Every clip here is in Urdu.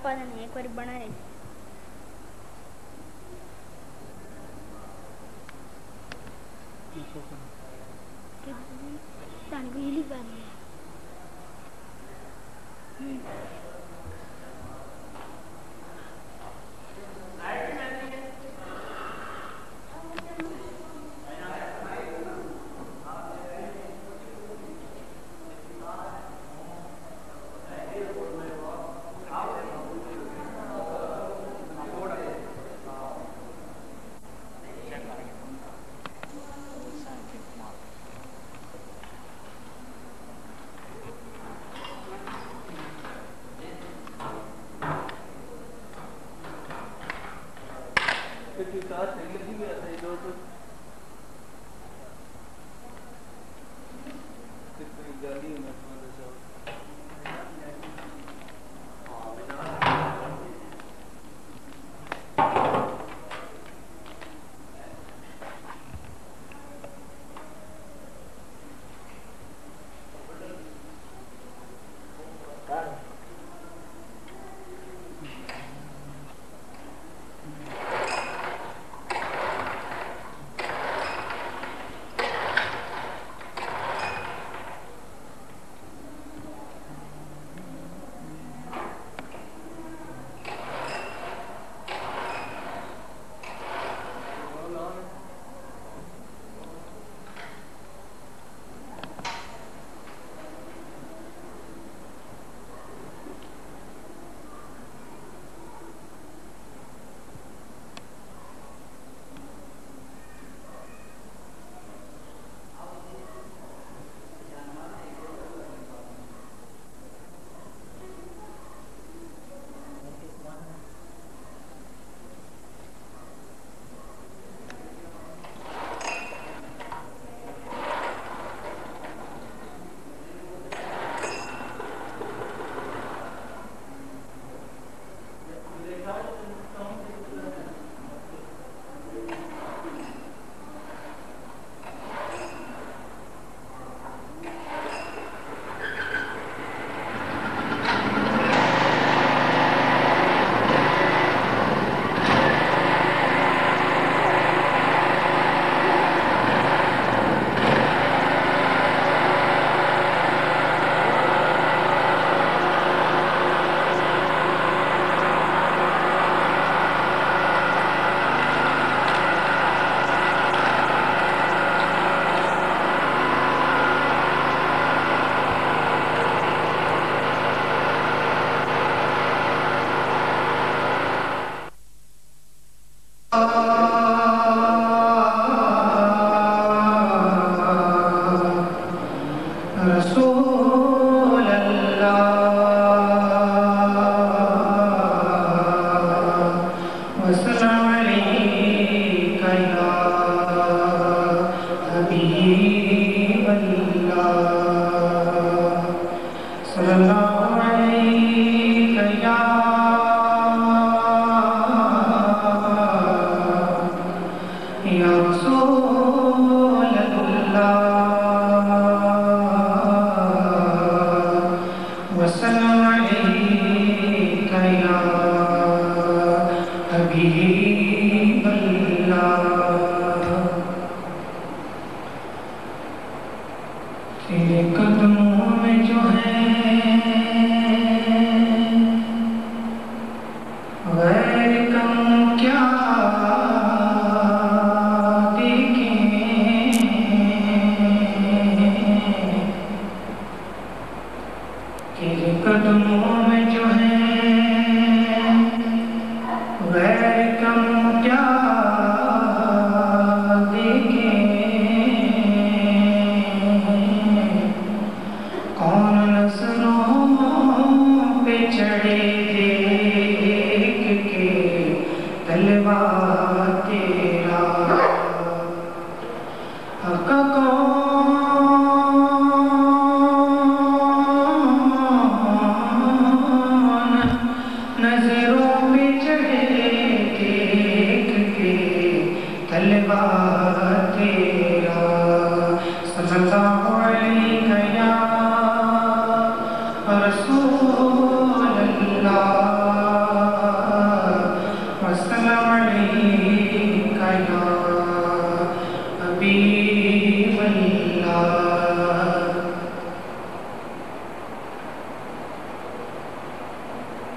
આપવા દે ને એકવાર બનાવી કે તારી બીલી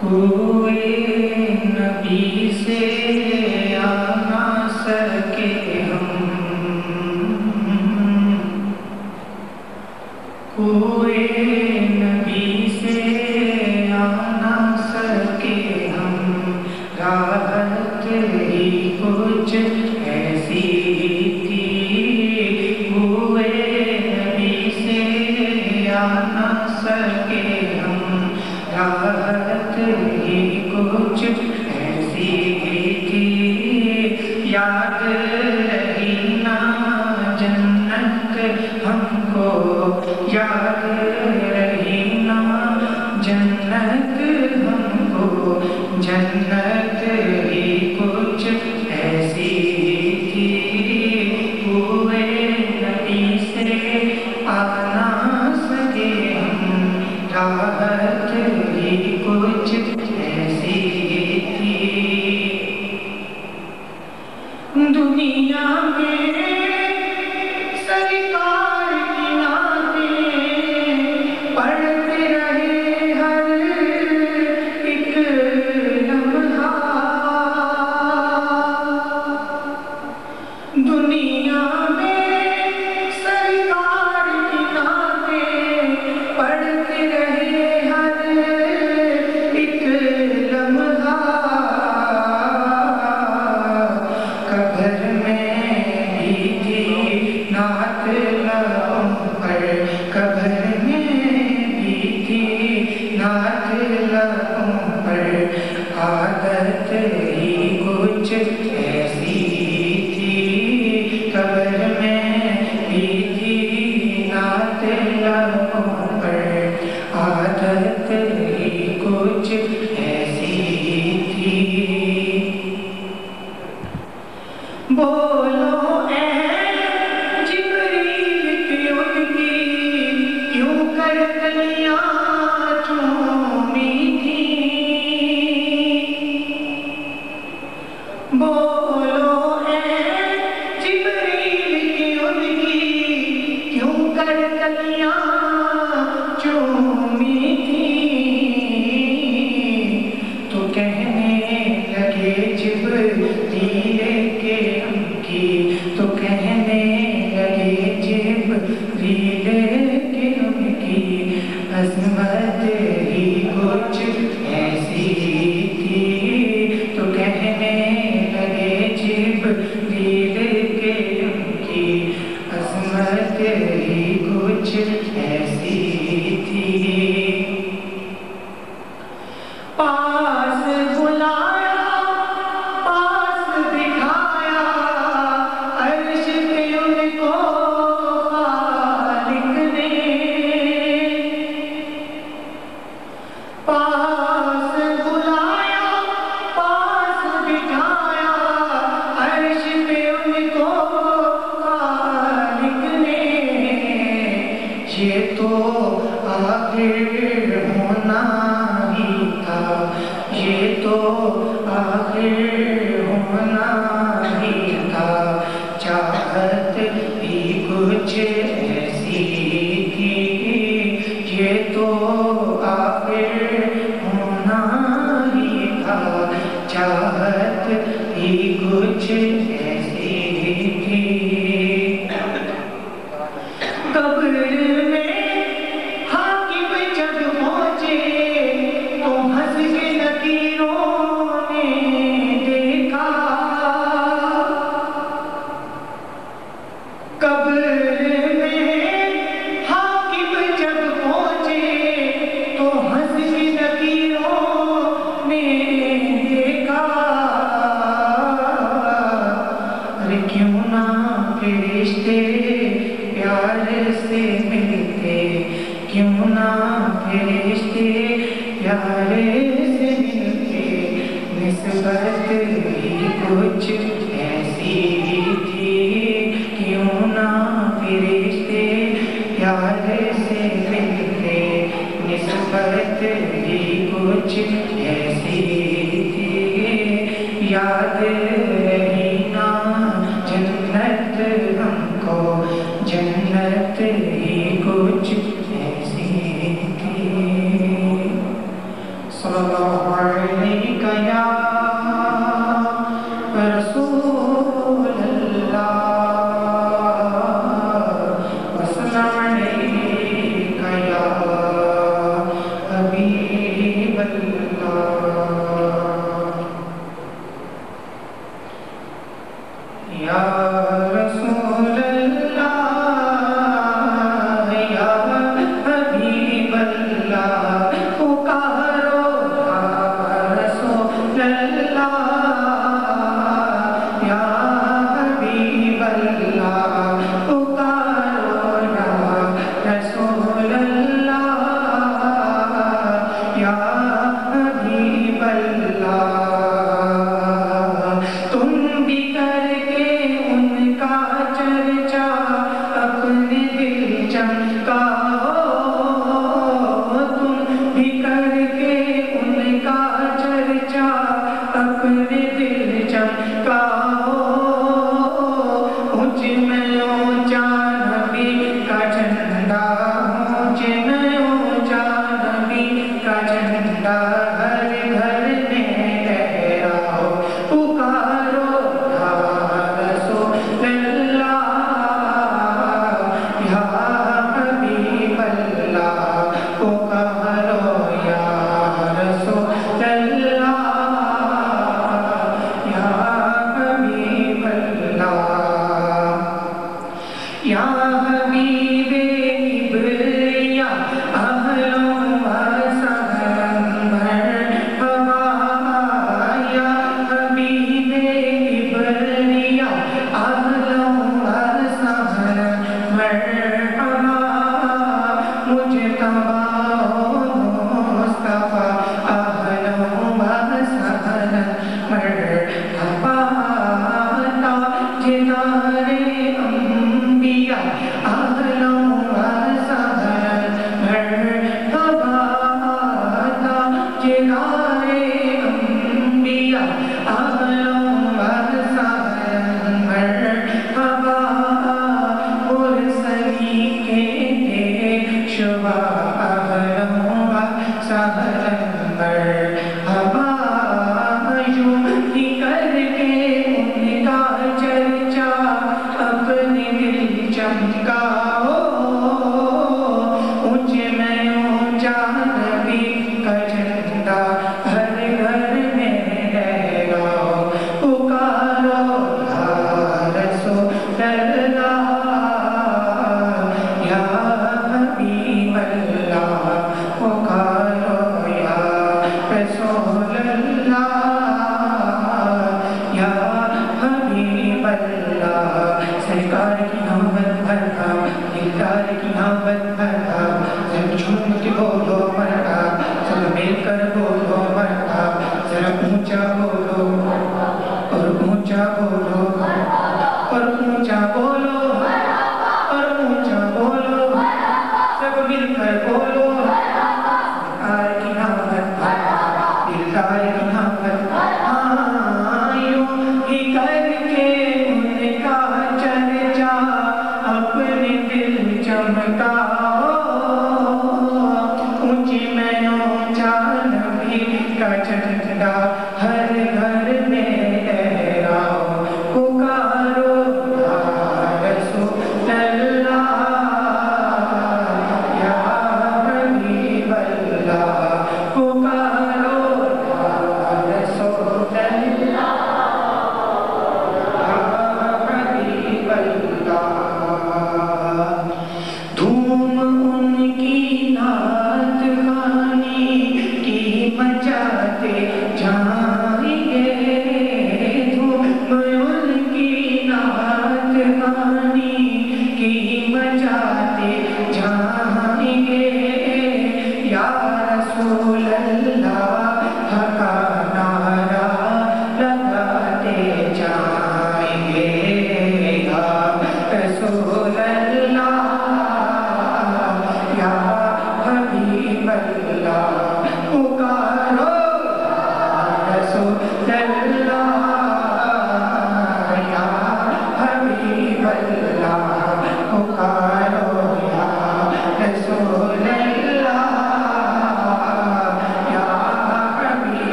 کوئی نبی سے۔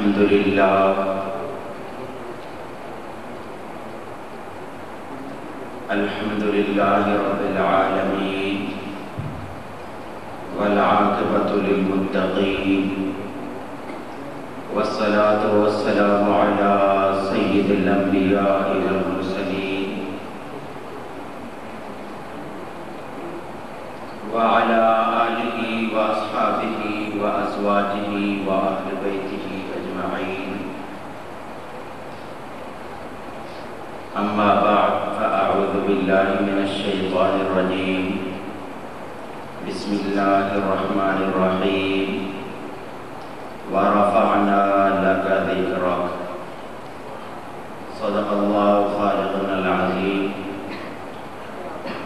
الحمد لله. الحمد لله رب العالمين. والعاقبة للمتقين. والصلاة والسلام على سيد الأنبياء والمرسلين. وعلى آله وأصحابه وأزواجه وأهل أما بعد فأعوذ بالله من الشيطان الرجيم. بسم الله الرحمن الرحيم. ورفعنا لك ذكرك. صدق الله خالقنا العظيم.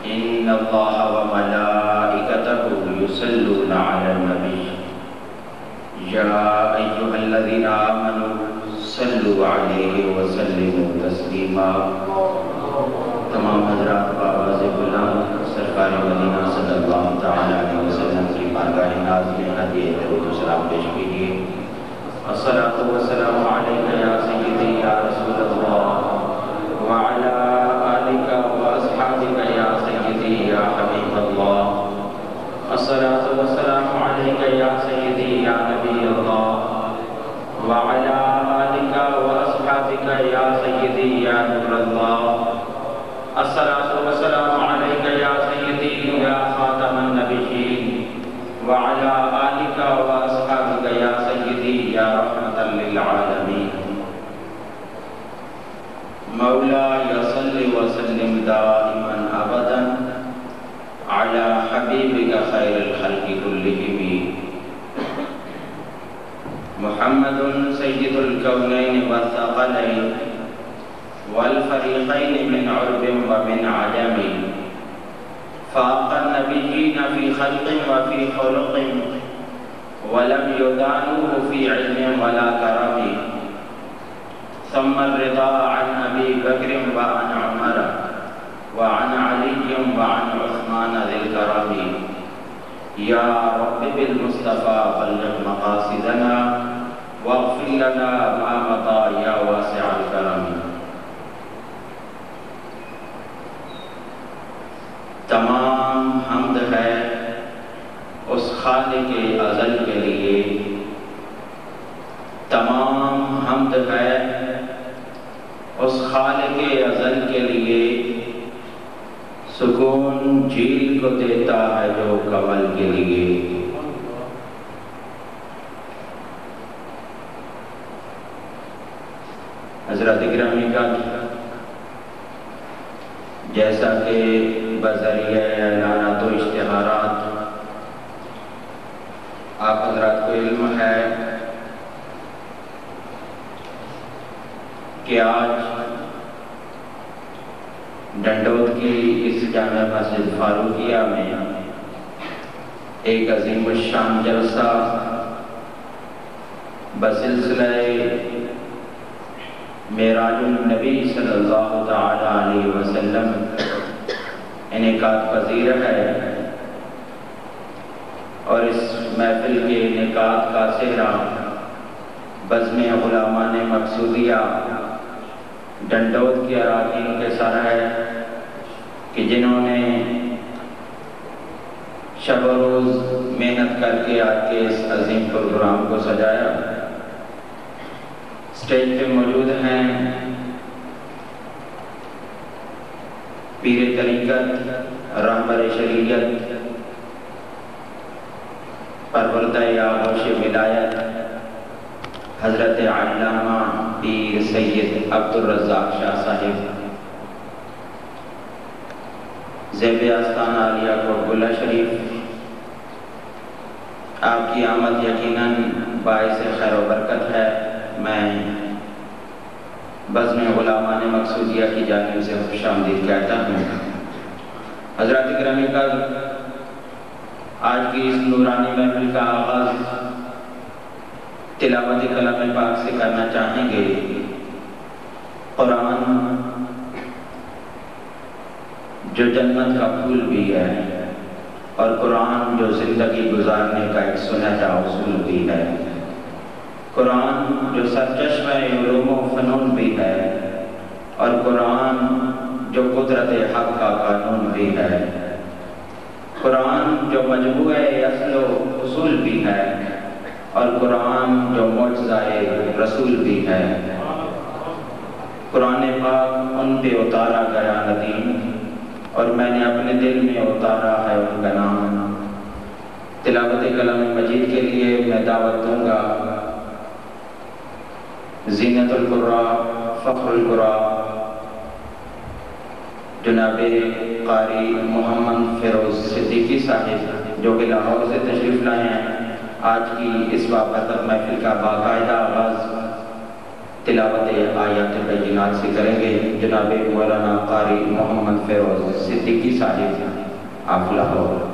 إن الله وملائكته يصلون على النبي. يا أيها الذين آمنوا صلوا عليه وسلموا تسليما تمام حضرات بابا سے غلام سرکار مدینہ صلی اللہ تعالی علیہ وسلم کی بارگاہ ناز میں ہدیہ درود و سلام پیش کیجیے۔ الصلاة والسلام علیکہ یا سیدی، یا رسول اللہ۔ وعلى آلك وأصحابك يا سيدي يا حبيب الله الصلاة والسلام عليك يا سيدي يا نبي الله وعلى آلك وأصحابك يا سيدي يا نور الله. الصلاة والسلام عليك يا سيدي يا خاتم النبيين. وعلى آلك وأصحابك يا سيدي يا رحمة للعالمين. مولاي صل وسلم دائما ابدا على حبيبك خير الخلق كلهم. محمد سيد الكونين والثقلين والفريقين من عرب ومن عجم فاق النبيين في خلق وفي خلق ولم يدانوه في علم ولا كرم. ثم الرضا عن أبي بكر وعن عمر وعن علي وعن عثمان ذي الكرم. يا رب بالمصطفى بلغ مقاصدنا واغفر لنا ما مضى يا واسع الكرم تمام حمد ہے اس خالق ازل کے لیے. تمام حمد ہے اس خالق ازل کے لیے. سکون جھیل کو دیتا ہے جو کمل کے لیے. حضرت گرامی کا جیسا کہ بذریعہ اعلانات و اشتہارات، آپ حضرات کو علم ہے کہ آج ڈنڈوت کی اس جامع مسجد فاروقیہ میں ایک عظیم الشان جلسہ بسلسلہ معراج النبی صلی اللہ تعالی علیہ وسلم یعنی انعقاد پذیر ہے۔ اور اس محفل کے انعقاد کا سہرا بزم غلامان مقصودیہ ڈنڈوت کے اراکین کے سر ہے کہ جنہوں نے شب و روز محنت کر کے آج کے اس عظیم پروگرام کو سجایا۔ اسٹیج پہ موجود ہیں۔ پیر طریقت، رہبر شریعت، پروردہ یا ہوش ولایت، حضرت علامہ پیر سید عبدالرزاق شاہ صاحب۔ زیب آستان عالیہ کوٹبلہ شریف۔ آپ کی آمد یقیناً باعث خیر و برکت ہے۔ میں بزم غلامان مقصودیہ کی جانب سے خوش آمدید کہتا ہوں۔ حضرت گرامی کا آج کی اس نورانی محفل کا آغاز تلاوت کلام پاک سے کرنا چاہیں گے۔ قرآن جو جنت کا پھول بھی ہے اور قرآن جو زندگی گزارنے کا ایک سنہرا اصول بھی ہے۔ قرآن جو سرچشمہ علوم و فنون بھی ہے اور قرآن جو قدرت حق کا قانون بھی ہے۔ قرآن جو مجموعہ اصل و اصول بھی ہے اور قرآن جو معجزہ رسول بھی ہے۔ قرآن پاک ان پہ اتارا گیا ندیم اور میں نے اپنے دل میں اتارا ہے ان کا نام۔ تلاوت کلام مجید کے لیے میں دعوت دوں گا۔ زینت القرا، فخر القرا. جناب قاری محمد فیروز صدیقی صاحب، جو کہ لاہور سے تشریف لائے ہیں، آج کی اس بابت محفل کا باقاعدہ آغاز تلاوت آیات بینات سے کریں گے۔ جناب مولانا قاری محمد فیروز صدیقی صاحب، آپ لاہور۔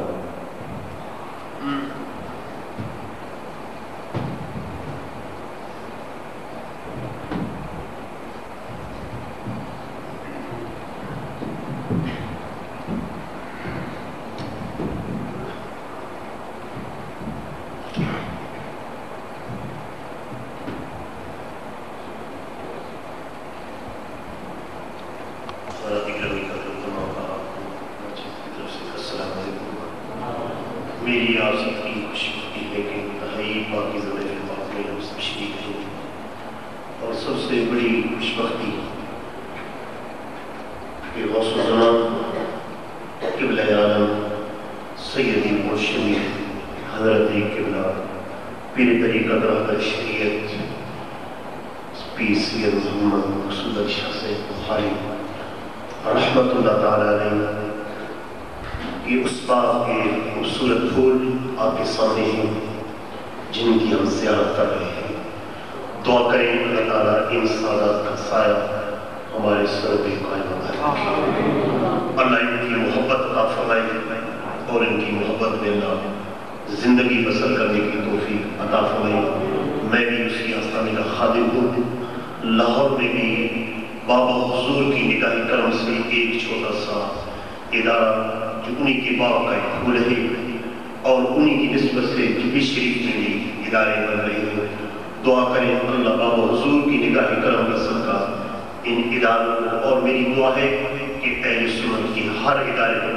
ہر ادارے کو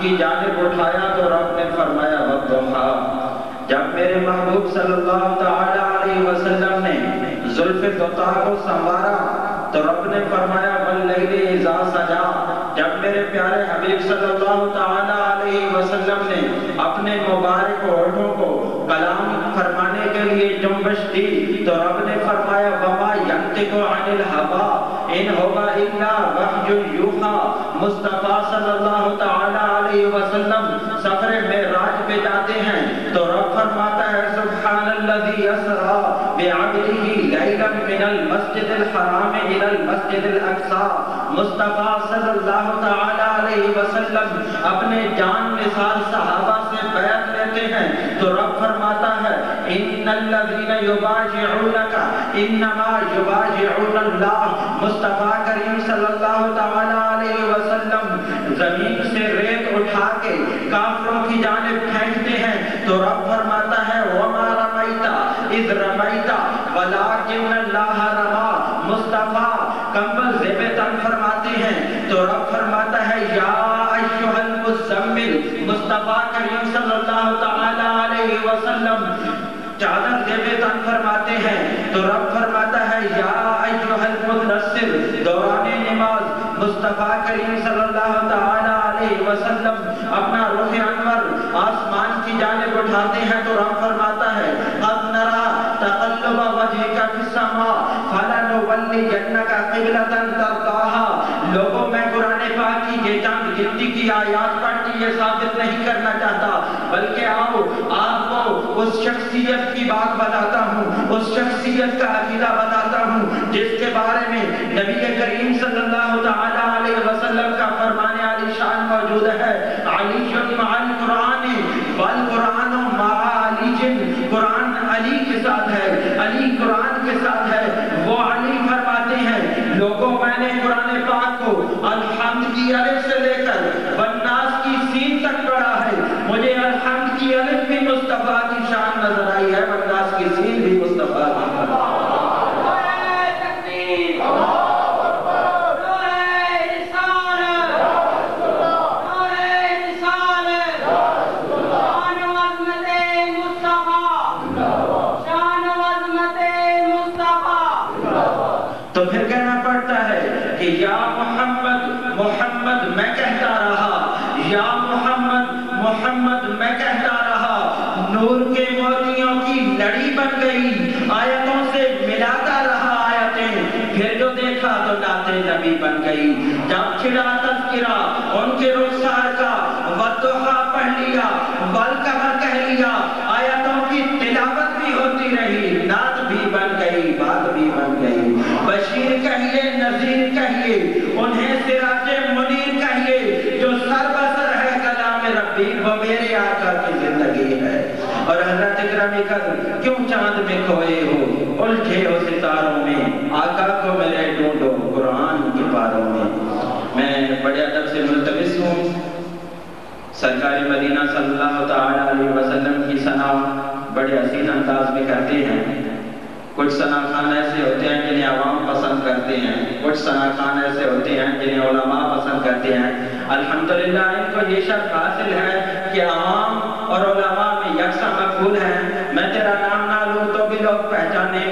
کی جانب اٹھایا تو رب نے فرمایا وقت جب میرے محبوب صلی اللہ تعالی علیہ وسلم نے زلف دوتا کو سنوارا تو رب نے فرمایا، واللیل اذا سجا۔ میرے پیارے حبیب صلی اللہ تعالیٰ علیہ وسلم نے اپنے مبارک ہونٹوں کو کلام فرمانے کے لیے جنبش دی تو رب نے فرمایا، وما ینطق عن الهوى ان هو الا وحی یوحى مصطفی صلی اللہ تعالیٰ علیہ وسلم سفر معراج پہ جاتے ہیں۔ تو رب فرماتا ہے سبحان الذی اسرا بعبده لیلا من المسجد الحرام الى المسجد الاقصى مصطفیٰ صلی اللہ تعالیٰ علیہ وسلم اپنے جان مثال صحابہ سے بیعت لیتے ہیں۔ تو رب فرماتا ہے ان الذین یباجعونک، انما یباجعون اللہ. مصطفیٰ کریم صلی اللہ تعالیٰ علیہ وسلم زمین سے ریت اٹھا کے کافروں کی جانب پھینکتے ہیں تو رب فرماتا ہے، وما رمیتا اذ رمیتا ولیکن اللہ رما، مصطفیٰ کمبل زیب تن فرماتے ہیں۔ تو رب فرماتا ہے، یا ایوہ المزمل، مصطفیٰ کریم صلی اللہ تعالیٰ علیہ وسلم، چادر زیب تن فرماتے ہیں۔ تو رب فرماتا ہے، یا ایوہ المدرسل دوران نماز، مصطفیٰ کریم صلی اللہ تعالیٰ علیہ وسلم اپنا روح انور آسمان کی جانب اٹھاتے ہیں تو رب فرماتا ہے، قد نرا تقلب وجہ فی السماء فلنولینک قبلۃ ترضاها لوگوں میں قرآن پاک کی یہ چند گنتی کی آیات پڑھ کے یہ ثابت نہیں کرنا چاہتا، بلکہ آؤ اس شخصیت کی بات بتاتا ہوں، اس شخصیت کا عقیدہ بتاتا ہوں، جس کے بارے میں نبی کریم صلی اللہ تعالی علیہ وسلم کا فرمان علی شان موجود ہے۔ علی مع القرآن والقرآن مع علی جن قرآن علی کے ساتھ ہے، علی قرآن کے ساتھ ہے، وہ علی فرماتے ہیں۔ لوگوں، میں نے قرآن پاک کو الحمد کی الف سے لے کر کہتا رہا، یا محمد محمد، میں کہتا رہا، نور کے موتیوں کی لڑی بن گئی، آیتوں سے ملاتا رہا آیتیں، پھر جو دیکھا تو ناتے نبی بن گئی۔ جب چھڑا تذکرہ ان کے رخصار کا ودوحا پڑھ لیا والکہر کہہ لیا، آیتوں کی تلاوت بھی ہوتی رہی نات بھی بن گئی، بات بھی بن گئی۔ بشیر کہیے نظیر کہیے وہ میرے آقا کی زندگی ہے۔ اور حضرت اکرم کل کیوں چاند میں کھوئے ہو؟ الٹھے ہو ستاروں میں۔ آقا کو ملے ڈونڈو قرآن کے پاروں میں۔ میں بڑے ادب سے ملتوس ہوں۔ سرکار مدینہ صلی اللہ علیہ وسلم کی ثنا بڑے حسین انداز میں کرتے ہیں۔ کچھ ثنا خان ایسے ہوتے ہیں جنہیں عوام پسند کرتے ہیں۔ کچھ ثنا خان ایسے ہوتے ہیں جنہیں علماء پسند کرتے ہیں۔ الحمدللہ ان کو یہ شرط حاصل ہے کہ عوام اور علماء میں یکساں مقبول ہیں۔ میں تیرا نام نہ لوں تو بھی لوگ پہچانے۔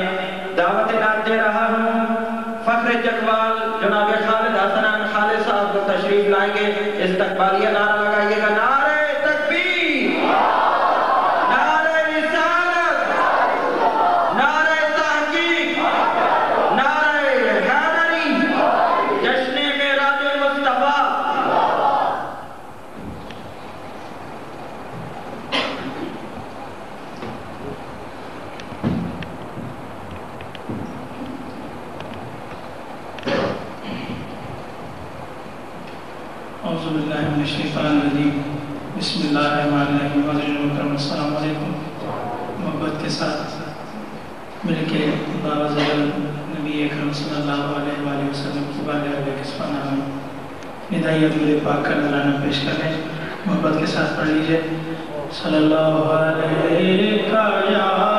دعوت نات دے رہا ہوں۔ فخر جگوال جناب خالد حسنان خالد صاحب کو تشریف لائیں گے۔ استقبالیہ نعرہ لگائیے گا۔ نعرہ تکبیر نعرہ رسالت نعرہ تحقیق نعرہ حیدری جشن معراج المصطفیٰ اعوذ باللہ من الشیطان الرجیم بسم اللہ الرحمن الرحیم حضرت مکرم السلام علیکم محبت کے ساتھ مل کے بابا زبر نبی اکرم صلی اللہ علیہ وآلہ وسلم کی بارے علیہ کس پانا ندائی ندائیت پاک کر دلانا پیش کر لیں۔ محبت کے ساتھ پڑھ لیجیے۔ صلی اللہ علیہ یا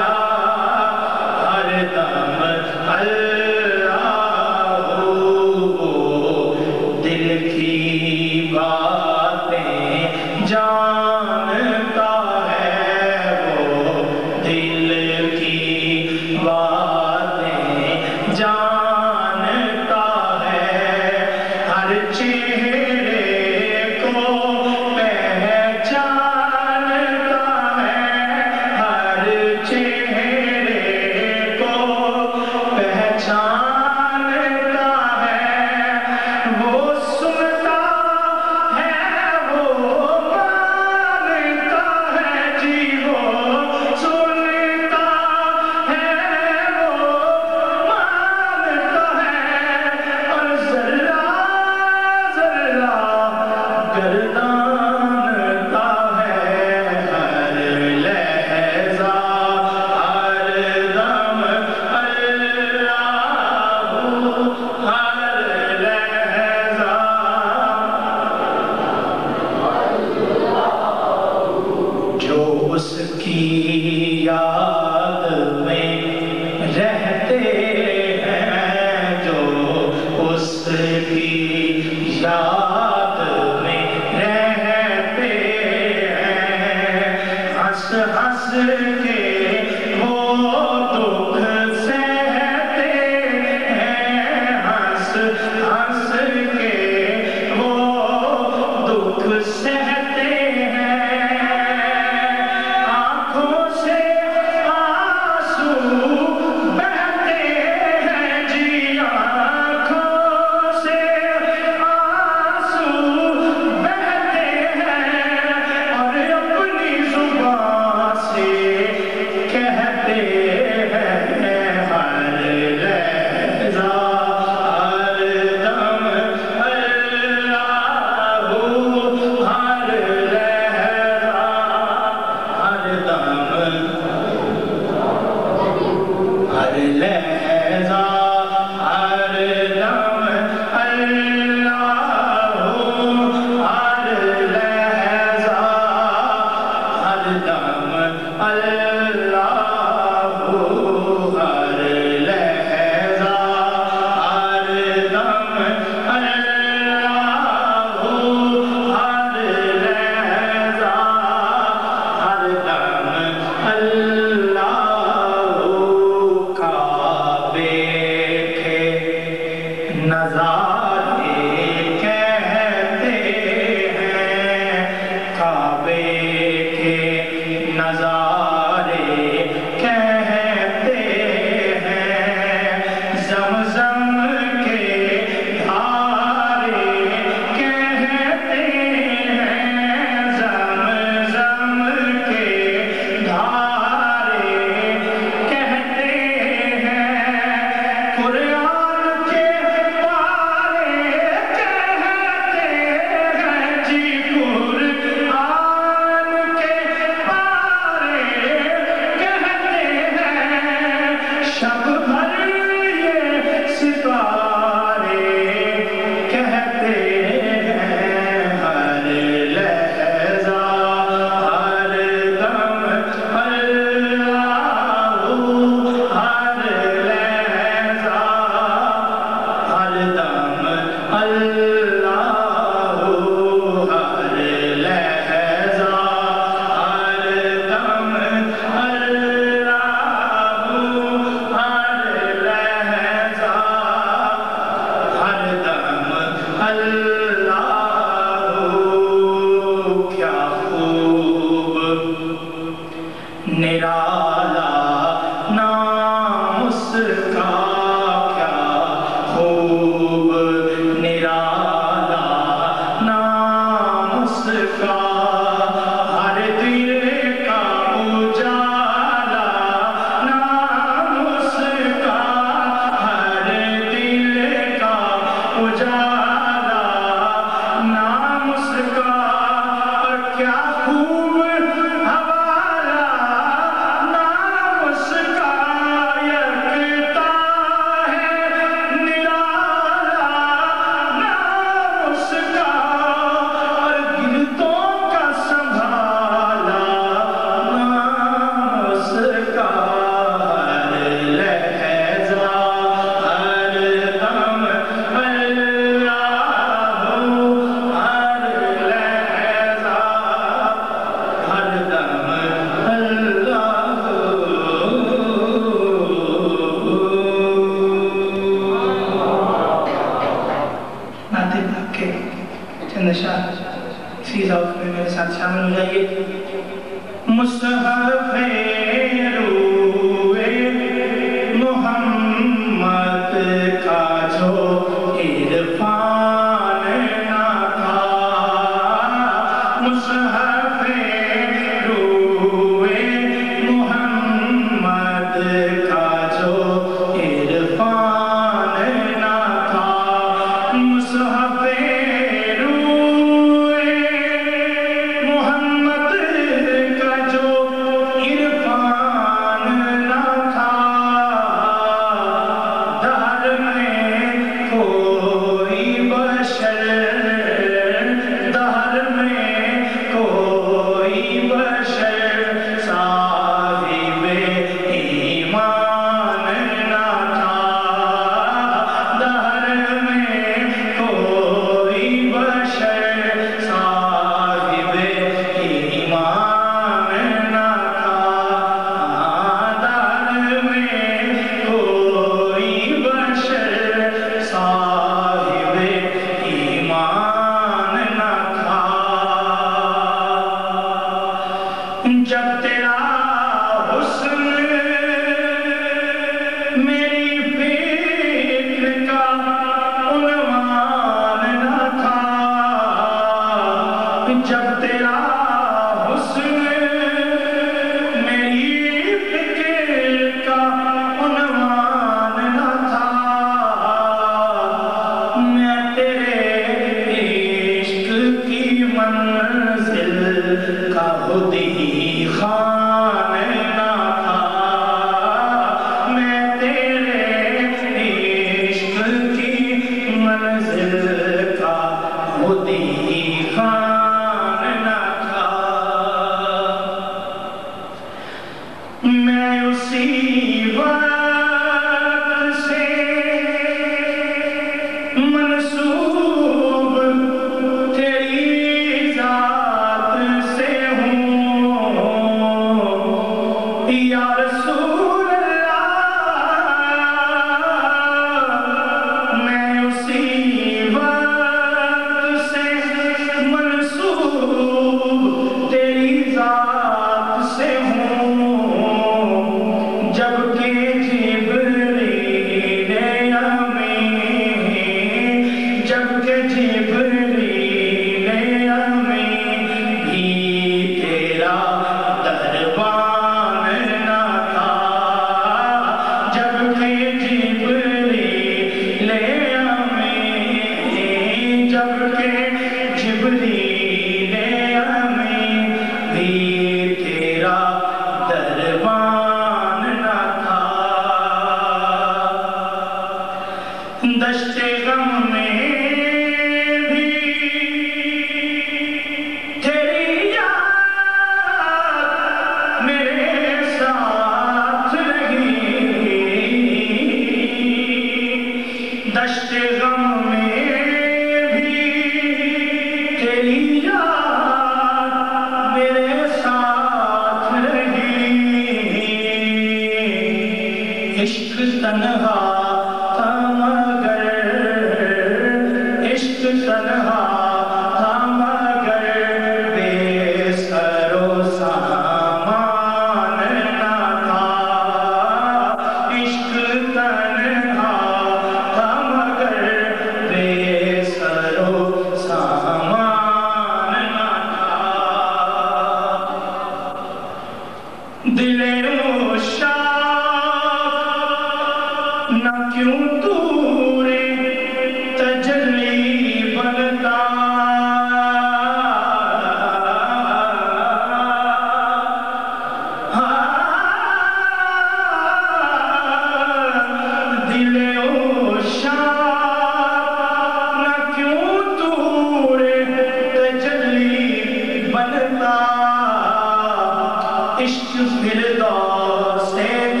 عشق فردوس سے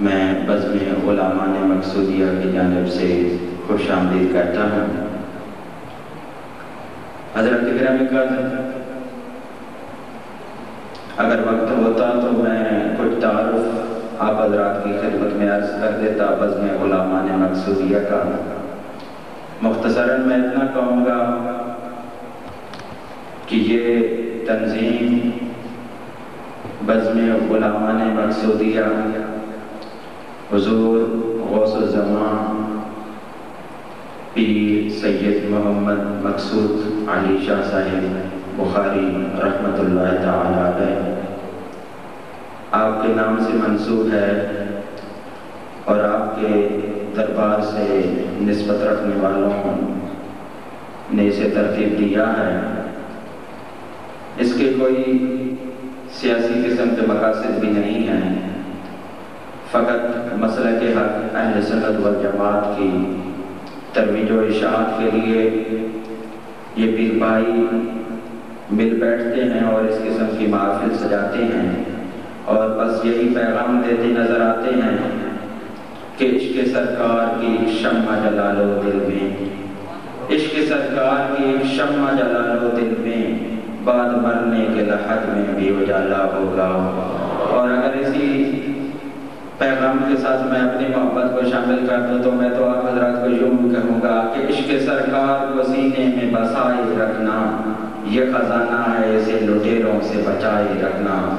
میں بزم علماء مقصودیہ کی جانب سے خوش آمدید کہتا ہوں۔ حضرت اکرام کا اگر وقت ہوتا تو میں کچھ تعارف آپ حضرات کی خدمت میں عرض کر دیتا بزم علماء مقصودیہ کا۔ مختصراً میں اتنا کہوں گا کہ یہ تنظیم بزم علماء مقصودیہ حضور غوث الزمان پیر سید محمد مقصود علی شاہ صاحب بخاری رحمت اللہ تعالیٰ آپ کے نام سے منصوب ہے اور آپ کے دربار سے نسبت رکھنے والوں نے اسے ترتیب دیا ہے۔ اس کے کوئی سیاسی قسم کے مقاصد بھی نہیں ہیں۔ فقط مسئلہ کے حق اہل سنت والجماعت کی ترویج و اشاعت کے لیے یہ پیر بھائی مل بیٹھتے ہیں اور اس قسم کی محافل سجاتے ہیں اور بس یہی پیغام دیتے نظر آتے ہیں کہ عشق سرکار کی شمع جلا لو دل میں، عشق سرکار کی شمع جلا لو دل میں بعد مرنے کے لحد میں بھی اجالا ہوگا۔ اور اگر اسی پیغام کے ساتھ میں اپنی محبت کو شامل کر دوں تو میں تو آپ حضرات کو یوں کہوں گا کہ عشق سرکار کو سینے میں بسائے رکھنا، یہ خزانہ ہے اسے لٹیروں سے بچائے رکھنا۔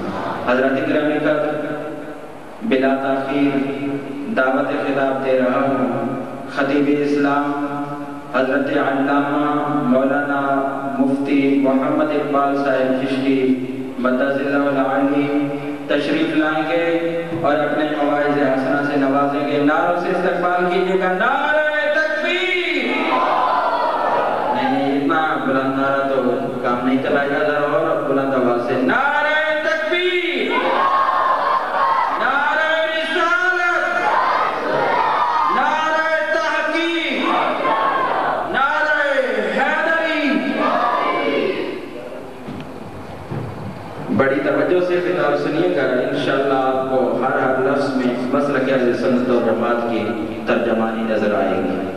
حضرت گرامی قدر بلا تاخیر دعوت خطاب دے رہا ہوں۔ خطیب اسلام حضرت علامہ مولانا مفتی محمد اقبال صاحب چشتی مدض اللہ العالی تشریف لائیں گے اور اپنے مواعظ حسنہ سے نوازیں گے۔ نعروں سے استقبال کیجیے گا۔ نعرہ نظر آئے گی۔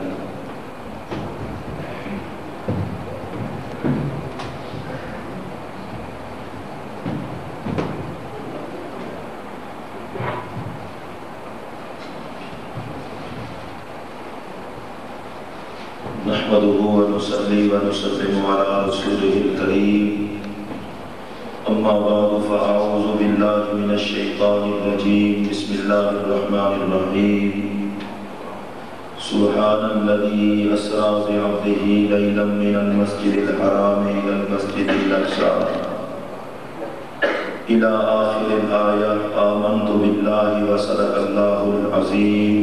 نحمده ونصلي ونسلم على رسوله الكريم. أما بعد فأعوذ بالله من الشيطان الرجيم. بسم الله الرحمن الرحيم. سبحان الذي أسرى بعبده ليلا من المسجد الحرام إلى المسجد الأقصى. إلى آخر الآية، آمنت بالله وصدق الله العظيم.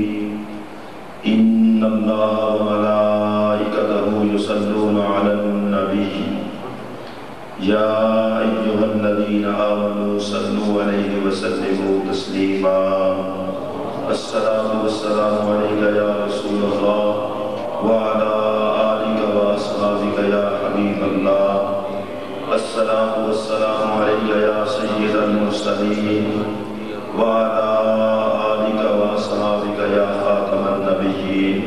إن الله وملائكته يصلون على النبي. يا أيها الذين آمنوا صلوا عليه وسلموا تسليما. الصلاة والسلام عليك يا رسول الله وعلى آلك وأصحابك يا حبيب الله. الصلاة والسلام عليك يا سيد المرسلين وعلى آلك وأصحابك يا خاتم النبيين.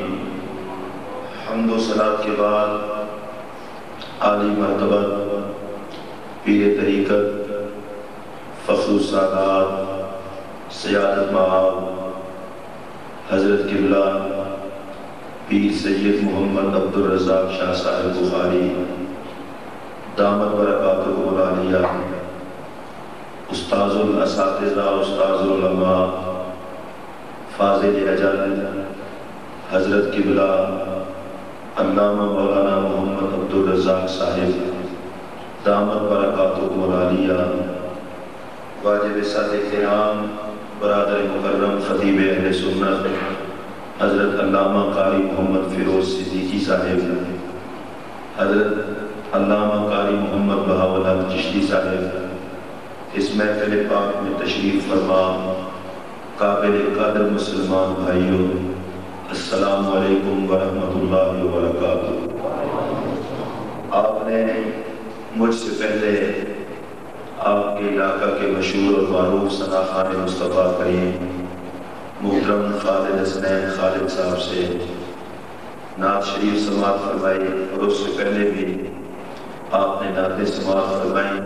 حمد و صلاة کے بعد عالی مرتبہ پیر طریقت، فخر سادات، سیادت معاب حضرت قبلہ پیر سید محمد عبد الرزاق شاہ صاحب بخاری، دامت برکات العالیہ استاذ الاساتذہ، استاذ العلماء، فاضل اجل، حضرت قبلہ، علامہ مولانا محمد عبد الرزاق صاحب، دامت برکات العالیہ واجب صد کرام برادر مکرم خطیب اہل سنت، حضرت علامہ قاری محمد فیروز صدیقی صاحب، حضرت علامہ قاری محمد بہاول چشتی صاحب، اس محفل پاک میں تشریف فرما، قابل قدر مسلمان بھائیوں، السلام علیکم ورحمۃ اللہ وبرکاتہ۔ آپ نے مجھ سے پہلے آپ کے علاقہ کے مشہور اور معروف ثنا خان مصطفیٰ کریم، محترم خالد حسنین خالد صاحب سے نعت شریف سماعت فرمائی اور اس سے پہلے بھی آپ نے نعت سماعت فرمائی،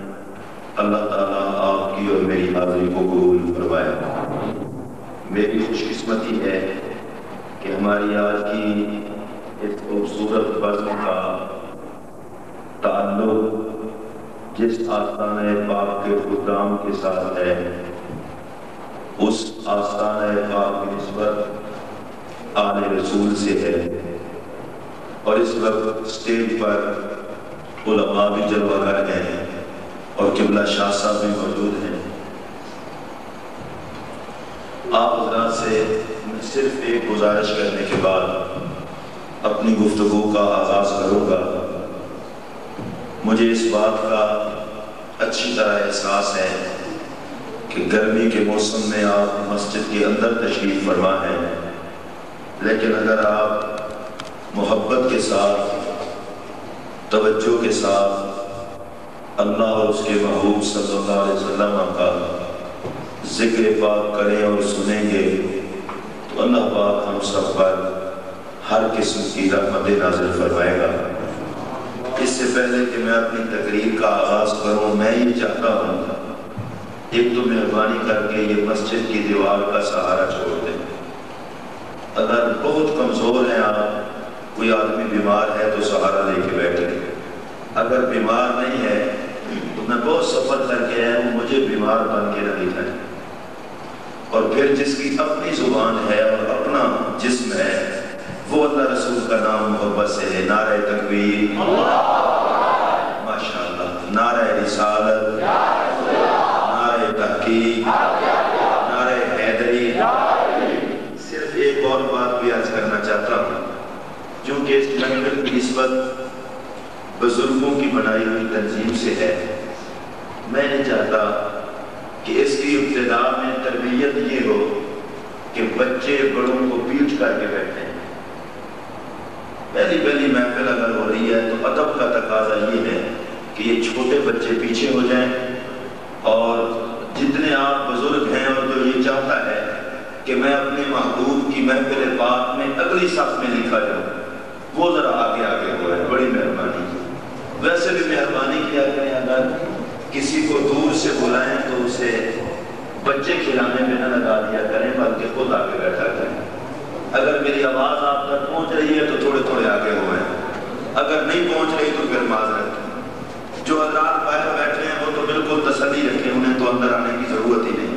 اللہ تعالیٰ آپ کی اور میری حاضری کو قبول فرمایا میری خوش قسمتی ہے کہ ہماری آج کی اس خوبصورت بزم کا تعلق جس آستانہ پاک کے خدام کے ساتھ ہے، اس آستانہ پاک کی نسبت آل رسول سے ہے۔ اور اس وقت اسٹیج پر علماء بھی جلوہ گر ہیں اور قبلہ شاہ صاحب بھی موجود ہیں۔ آپ حضرات سے میں صرف ایک گزارش کرنے کے بعد اپنی گفتگو کا آغاز کروں گا۔ مجھے اس بات کا اچھی طرح احساس ہے کہ گرمی کے موسم میں آپ مسجد کے اندر تشریف فرما ہیں۔ لیکن اگر آپ محبت کے ساتھ، توجہ کے ساتھ اللہ اور اس کے محبوب صلی اللہ علیہ وسلم کا ذکر پاک کریں اور سنیں گے، تو اللہ پاک ہم سب پر ہر قسم کی رحمت نازل فرمائے گا۔ اس سے پہلے کہ میں اپنی تقریر کا آغاز کروں، میں یہ چاہتا ہوں ایک تو مہربانی کر کے یہ مسجد کی دیوار کا سہارا چھوڑ دیں۔ اگر بہت کمزور ہیں آپ، کوئی آدمی بیمار ہے تو سہارا لے کے بیٹھے اگر بیمار نہیں ہے تو میں بہت سفر کر کے آیا ہوں، مجھے بیمار بن کے نہ دکھائیں اور پھر جس کی اپنی زبان ہے اور اپنا جسم ہے وہ اللہ رسول کا نام محبت سے ہے، نعرہ تکبیر۔ ماشاء اللہ نعرہ رسالت، نعرہ تحقیق، نعرہ حیدری۔ صرف ایک اور بات بھی عرض کرنا چاہتا ہوں، چونکہ اس لنگر کی نسبت بزرگوں کی بنائی ہوئی تنظیم سے ہے۔ میں نہیں چاہتا کہ اس کی ابتدا میں تربیت یہ ہو کہ بچے بڑوں کو پیٹ کر کے بیٹھے ہیں پہلی پہلی محفل اگر ہو رہی ہے تو ادب کا تقاضا یہ ہے کہ یہ چھوٹے بچے پیچھے ہو جائیں اور جتنے آپ بزرگ ہیں اور جو یہ چاہتا ہے کہ میں اپنے محبوب کی محفل پاک میں اگلی صف میں لکھا جاؤں، وہ ذرا آگے آگے ہوا ہے، بڑی مہربانی۔ ویسے بھی مہربانی کیا کریں اگر کسی کو دور سے بلائیں تو اسے بچے کھلانے میں نہ لگا دیا کریں، بلکہ خود آگے بیٹھا کریں۔ اگر میری آواز آپ تک پہنچ رہی ہے تو تھوڑے تھوڑے آگے ہو ہیں اگر نہیں پہنچ رہی تو پھر معذرت۔ جو حضرات باہر بیٹھے ہیں وہ تو بالکل تسلی رکھے انہیں تو اندر آنے کی ضرورت ہی نہیں۔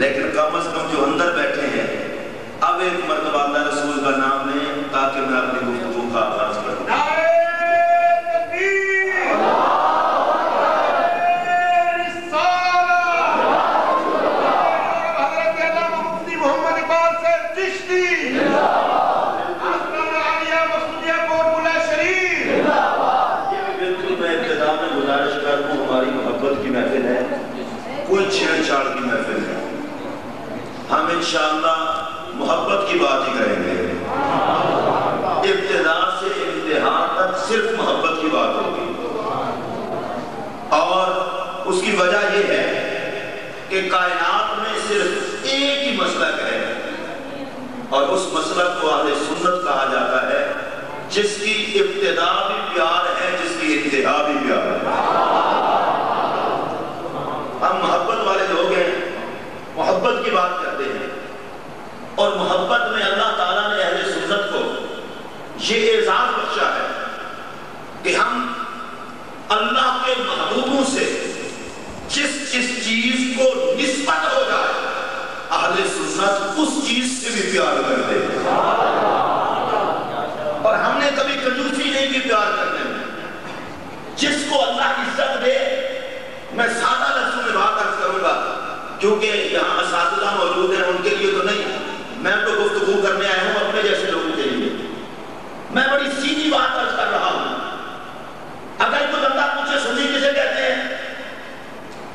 لیکن کم از کم جو اندر بیٹھے ہیں، اب ایک مرتبہ اللہ رسول کا نام لیں تاکہ میں اپنی گفتگو کا آغاز کروں نعرہ تکبیر حضرت علامہ مفتی محمد اقبال سے چشتی اسلام عالیہ مسعودیہ کوٹ بلا شریف یہ بالکل میں ابتدا میں گزارش کر دوں ہماری محبت کی محفل ہے کوئی چھیڑ چھاڑ کی محفل ہے ہم انشاءاللہ محبت کی بات ہی کریں گے ابتدا سے انتہا تک صرف محبت کی بات ہوگی اور اس کی وجہ یہ ہے کہ کائنات میں صرف ایک ہی مسلک ہے اور اس مسلک کو اہل سنت کہا جاتا ہے، جس کی ابتدا بھی پیار ہے، جس کی انتہا بھی پیار ہے۔ ہم محبت والے لوگ ہیں، محبت کی بات کرتے ہیں۔ اور محبت میں اللہ تعالیٰ نے اہل سنت کو یہ اعزاز بخشا ہے کہ ہم اللہ کے محبوبوں سے جس جس چیز کو نسبت ہو جائے اہل سنت اس چیز سے بھی پیار کرتے ہیں۔ اور ہم نے کبھی کنجوسی نہیں کی پیار کرنے میں۔ جس کو اللہ عزت دے، میں سادہ لفظوں میں بات عرض کروں گا۔ کیونکہ یہاں اساتذہ موجود ہیں، ان کے لیے تو نہیں۔ میں تو گفتگو کرنے آیا ہوں اپنے جیسے لوگوں کے لیے۔ میں بڑی سیدھی بات عرض کر رہا ہوں۔ اگر کوئی بندہ پوچھے سنی کسے کہتے ہیں،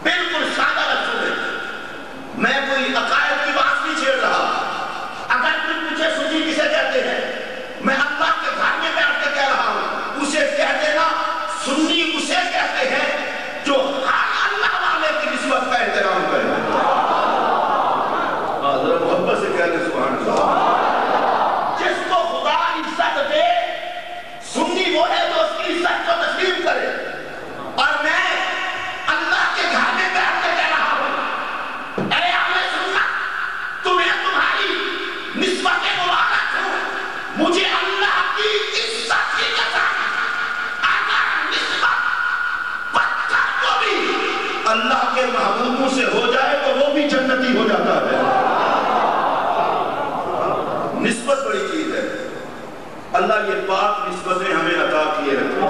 بالکل سادہ لفظوں میں میں کوئی عقائد کی بات نہیں چھیڑ رہا اگر کوئی پوچھے سنی کسے کہتے ہیں میں اللہ کے گھر میں بیٹھ کے کہہ رہا ہوں اسے کہہ دینا سنی اسے کہتے ہیں جو ہر اللہ والے کی نسبت کا احترام کرے ذرا محبت سے کہہ دے سبحان اللہ جس کو خدا عزت دے سنی وہ ہے تو اس کی عزت کو تسلیم کرے اور میں اللہ کے گھر میں بیٹھ کے کہہ رہا ہوں اے اہل سنت تمہیں تمہاری نسبت مبارک ہو مجھے اللہ کی عزت کی قسم اگر نسبت پتھر کو بھی اللہ کے محبوبوں سے ہو جائے تو وہ بھی جنتی ہو جاتا ہے نسبت بڑی چیز ہے اللہ یہ پاک نسبتیں ہمیں عطا کیے رکھے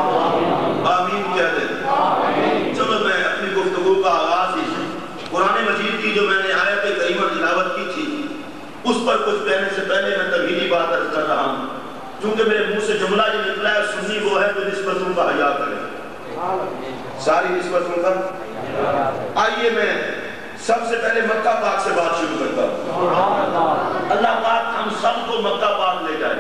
آمین کہہ دیں چلو میں اپنی گفتگو کا آغاز ہی قرآن مجید کی جو میں نے آیت کریمہ تلاوت کی تھی پر کچھ کہنے سے پہلے میں تبھیلی بات عرض کر رہا ہوں چونکہ میرے منہ سے جملہ جو نکلا ہے، سنی وہ ہے جو نسبتوں کا حیا کرے۔ ساری نسبتوں کا؟ آئیے میں سب سے پہلے مکہ پاک سے بات شروع کرتا ہوں۔ اللہ پاک ہم سب کو مکہ پاک لے جائے۔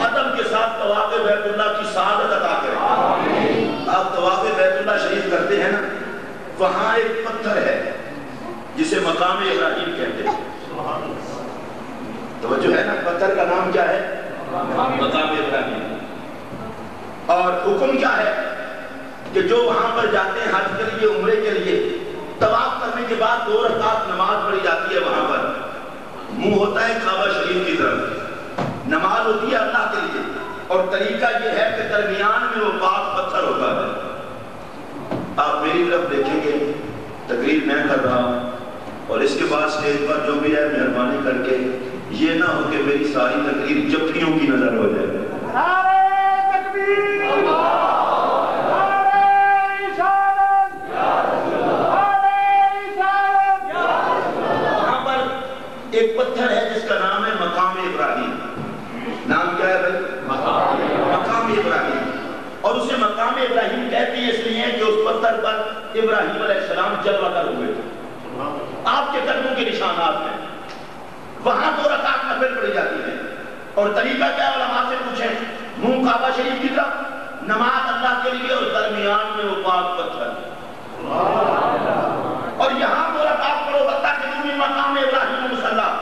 ادب کے ساتھ طواف بیت اللہ کی سعادت عطا کرے۔ آپ طواف بیت اللہ شریف کرتے ہیں نا، وہاں ایک پتھر ہے، جسے مقام ابراہیم کہتے ہیں۔ توجہ ہے نا، پتھر کا نام کیا ہے؟ مقام ابراہیم اور حکم کیا ہے کہ جو وہاں پر جاتے ہیں حج کے لیے، عمرے کے لیے، طواف کرنے کے بعد دو رکعت نماز پڑھی جاتی ہے وہاں پر۔ منہ ہوتا ہے کعبہ شریف کی طرف۔ نماز ہوتی ہے اللہ کے لیے۔ اور طریقہ یہ ہے کہ درمیان میں وہ پاک پتھر ہوتا ہے۔ آپ میری طرف دیکھیں گے، تقریر میں کر رہا ہوں۔ اور اس کے بعد سٹیج پر جو بھی ہے، مہربانی کر کے یہ نہ ہو کہ میری ساری تقریر جفریوں کی نظر ہو جائے۔ وہاں پر ایک پتھر ہے جس کا نام ہے مقام ابراہیم۔ نام کیا ہے بھائی؟ مقام ابراہیم۔ اور اسے مقام ابراہیم کہتے ہیں اس لیے کہ اس پتھر پر ابراہیم علیہ السلام جلوہ کر ہوئے۔ آپ کے قدموں کے نشانات ہیں۔ وہاں دو رکعت نفل پڑھی جاتی ہے۔ اور طریقہ کیا علماء سے پوچھیں۔ منہ کعبہ شریف کی طرف۔ نماز اللہ کے لیے اور درمیان میں وہ پاک پتھر اور یہاں دو رکعت پڑھو بتا کہ تمہیں مقام ابراہیم مسلح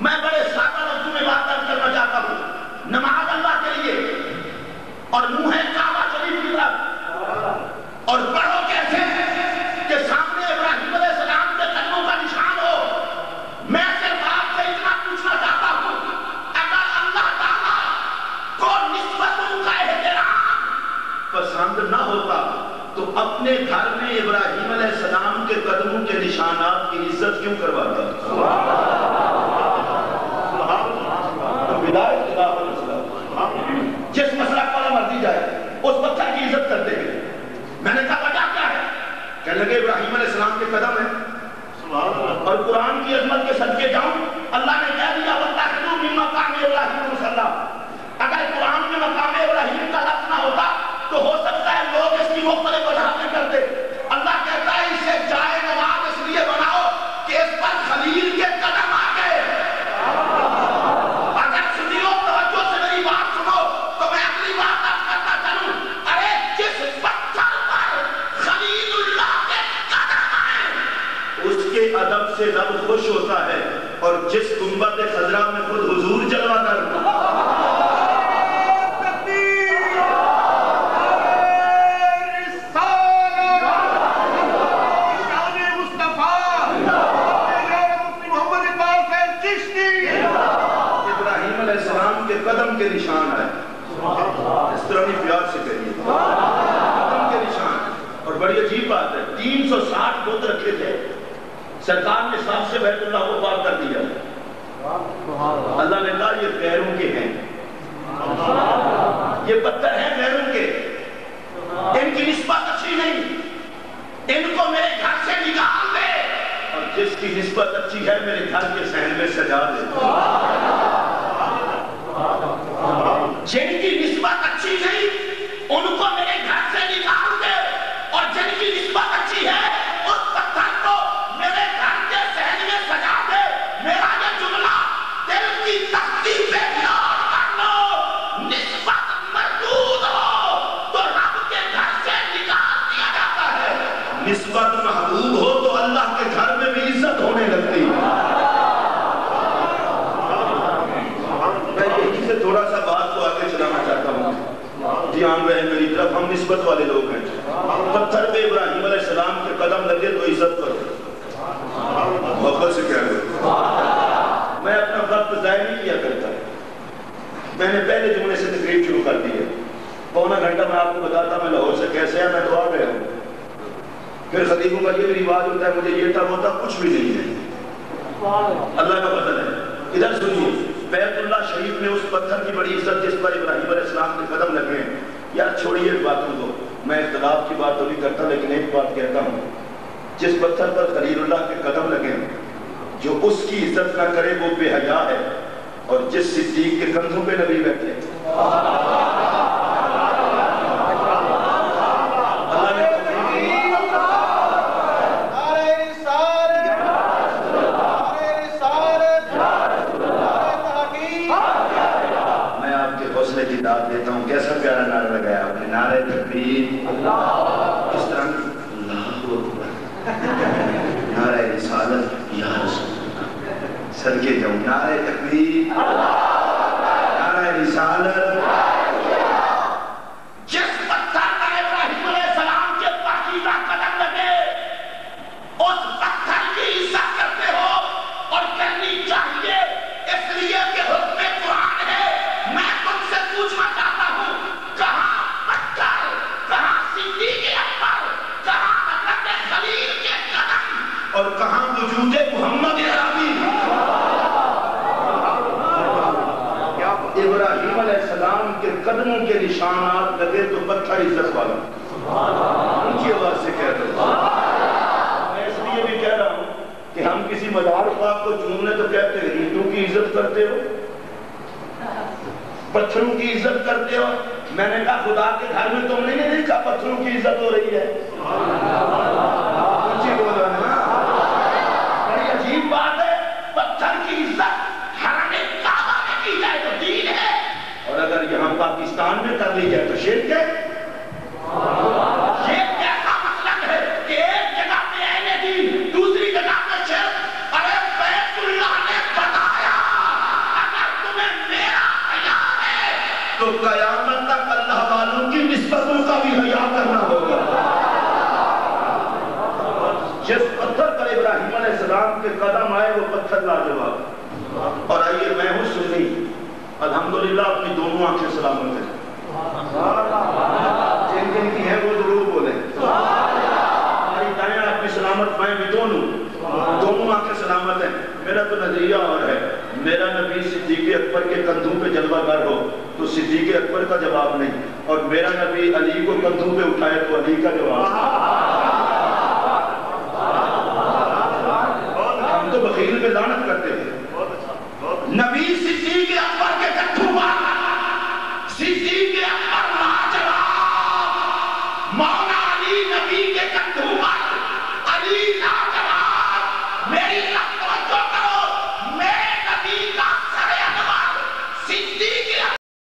میں بڑے سادہ لفظوں میں بات کرنا چاہتا ہوں نماز اللہ کے لیے اور منہ ہے کعبہ شریف کی طرف اور پڑھو کیسے کہ سامنے ابراہیم علیہ السلام کے قدموں کا نشان ہو میں صرف آپ سے اتنا پوچھنا چاہتا ہوں اگر اللہ تعالیٰ کو نسبتوں کا احترام پسند نہ ہوتا تو اپنے گھر میں ابراہیم علیہ السلام کے قدموں کے نشانات کی عزت کیوں کرواتا؟ جس مسئلہ پر مرضی جائے، اس پتھر کی عزت کرتے ہیں میں نے کہا، وجہ کیا ہے؟ کہنے لگے، ابراہیم علیہ السلام کے قدم ہیں۔ اور قرآن کی عظمت کے صدقے جاؤں، اللہ نے